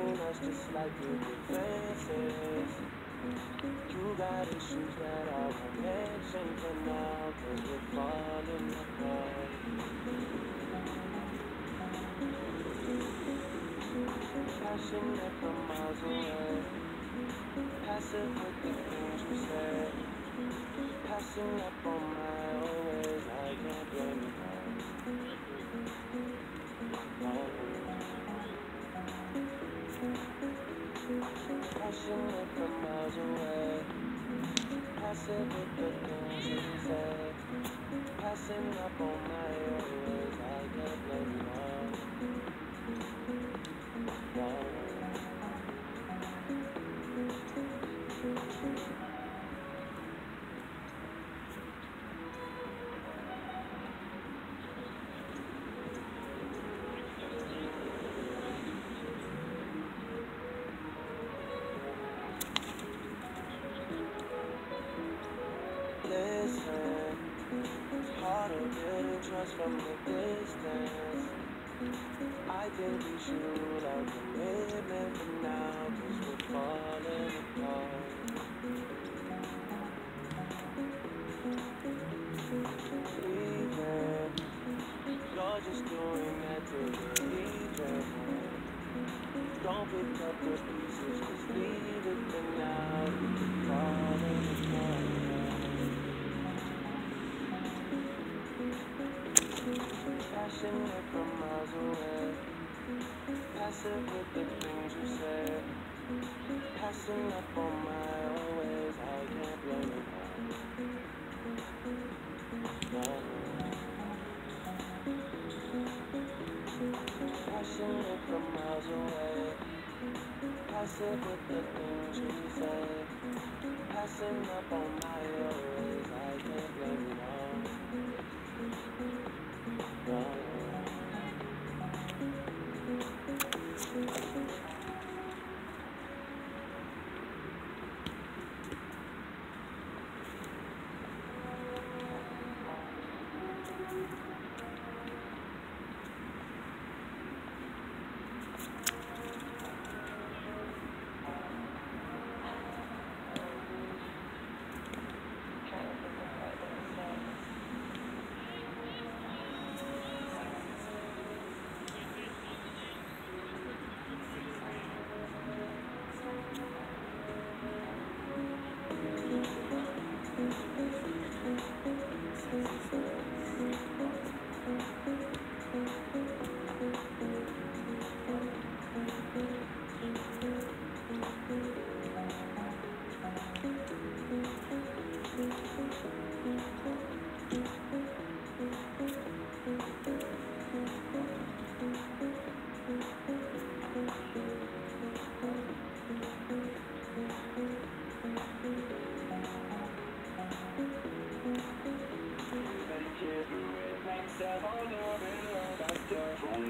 between us just like the defenses. You got issues that I won't mention for now, cause we're falling apart. Passionate from miles away, passive with the things you say. Passing up on my always, I can't blame you. No. Passionate from miles away. Passive with the things you say. Passing up on my always. I can't blame you. No. From the distance. I think we should have commitment for now, cause we're falling apart. Leaving, you're just doing that to believe. Don't pick up the pieces, just leave it for now. Falling apart. Passionate from miles away. Passive with the things you say. Passing up on my always. I can't blame you. No. Passionate from miles away. Passive with the things you say. Passing up on my always. I can't blame you. No. No.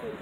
say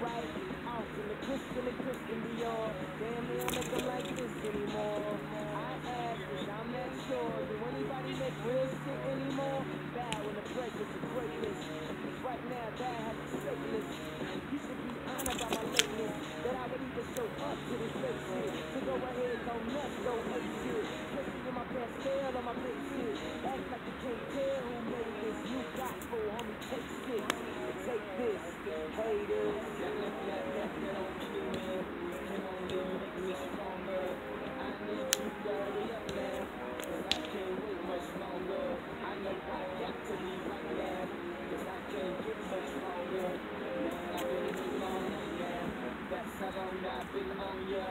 cause I'm rapping on ya.